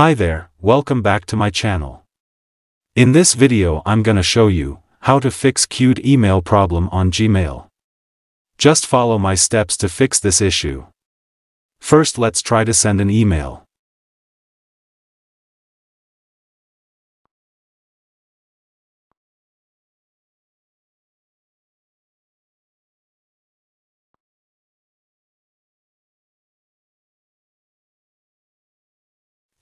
Hi there, welcome back to my channel. In this video I'm gonna show you, how to fix queued email problem on Gmail. Just follow my steps to fix this issue. First let's try to send an email.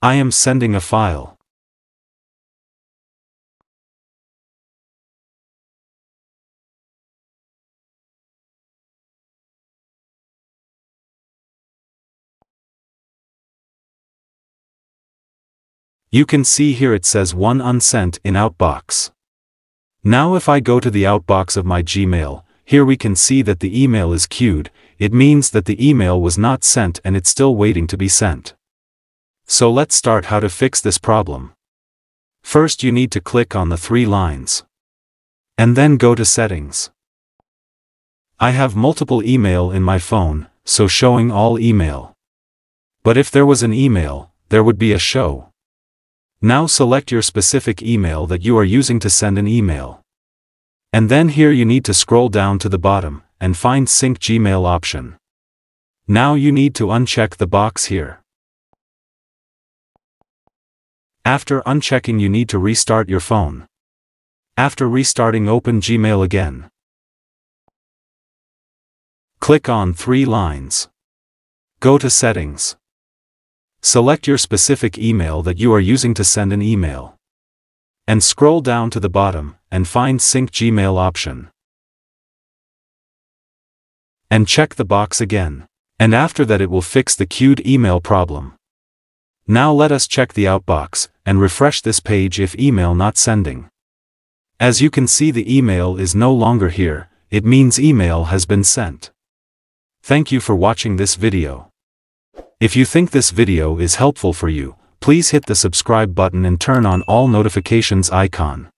I am sending a file. You can see here it says one unsent in outbox. Now if I go to the outbox of my Gmail, here we can see that the email is queued, it means that the email was not sent and it's still waiting to be sent. So let's start how to fix this problem. First you need to click on the three lines. And then go to settings. I have multiple email in my phone, so showing all email. But if there was an email, there would be a show. Now select your specific email that you are using to send an email. And then here you need to scroll down to the bottom, and find Sync Gmail option. Now you need to uncheck the box here. After unchecking you need to restart your phone. After restarting open Gmail again. Click on three lines. Go to settings. Select your specific email that you are using to send an email. And scroll down to the bottom, and find Sync Gmail option. And check the box again. And after that it will fix the queued email problem. Now let us check the outbox, and refresh this page if email not sending. As you can see the email is no longer here, it means email has been sent. Thank you for watching this video. If you think this video is helpful for you, please hit the subscribe button and turn on all notifications icon.